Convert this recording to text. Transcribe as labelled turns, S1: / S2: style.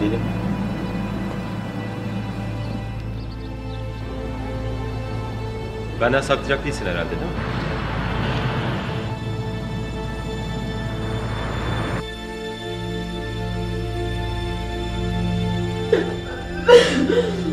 S1: gidelim. Benden saklayacak değilsin herhalde değil mi?